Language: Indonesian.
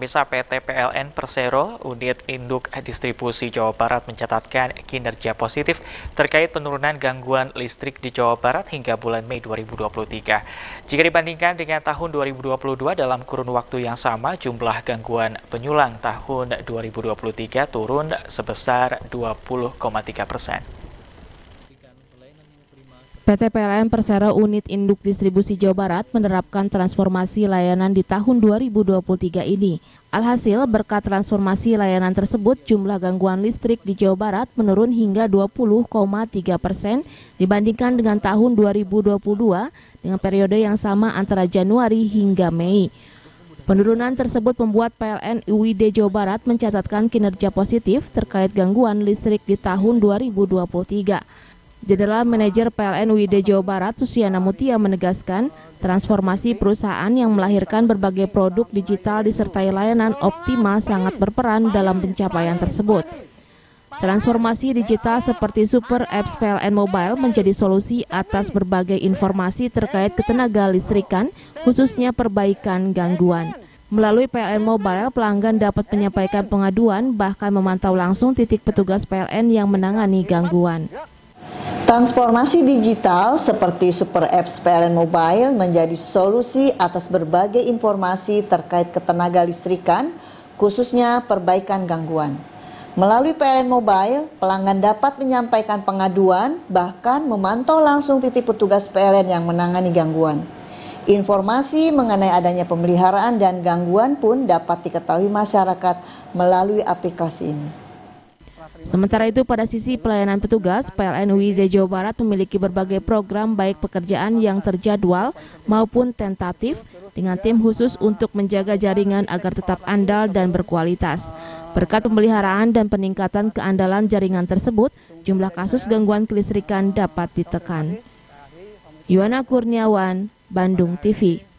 Bisa PT PLN Persero, unit induk distribusi Jawa Barat mencatatkan kinerja positif terkait penurunan gangguan listrik di Jawa Barat hingga bulan Mei 2023. Jika dibandingkan dengan tahun 2022 dalam kurun waktu yang sama, jumlah gangguan penyulang tahun 2023 turun sebesar 20,3 persen. PT PLN Persero Unit Induk Distribusi Jawa Barat menerapkan transformasi layanan di tahun 2023 ini. Alhasil, berkat transformasi layanan tersebut, jumlah gangguan listrik di Jawa Barat menurun hingga 20,3 persen dibandingkan dengan tahun 2022 dengan periode yang sama antara Januari hingga Mei. Penurunan tersebut membuat PLN UID Jawa Barat mencatatkan kinerja positif terkait gangguan listrik di tahun 2023. General Manager PLN UID Jawa Barat Susiana Mutia menegaskan, transformasi perusahaan yang melahirkan berbagai produk digital disertai layanan optimal sangat berperan dalam pencapaian tersebut. Transformasi digital seperti Super Apps PLN Mobile menjadi solusi atas berbagai informasi terkait ketenaga listrikan, khususnya perbaikan gangguan. Melalui PLN Mobile, pelanggan dapat menyampaikan pengaduan bahkan memantau langsung titik petugas PLN yang menangani gangguan. Transformasi digital seperti Super Apps PLN Mobile menjadi solusi atas berbagai informasi terkait ketenaga listrikan, khususnya perbaikan gangguan. Melalui PLN Mobile, pelanggan dapat menyampaikan pengaduan, bahkan memantau langsung titik petugas PLN yang menangani gangguan. Informasi mengenai adanya pemeliharaan dan gangguan pun dapat diketahui masyarakat melalui aplikasi ini. Sementara itu pada sisi pelayanan petugas, PLN UID Jawa Barat memiliki berbagai program baik pekerjaan yang terjadwal maupun tentatif dengan tim khusus untuk menjaga jaringan agar tetap andal dan berkualitas. Berkat pemeliharaan dan peningkatan keandalan jaringan tersebut, jumlah kasus gangguan kelistrikan dapat ditekan. Yuana Kurniawan, Bandung TV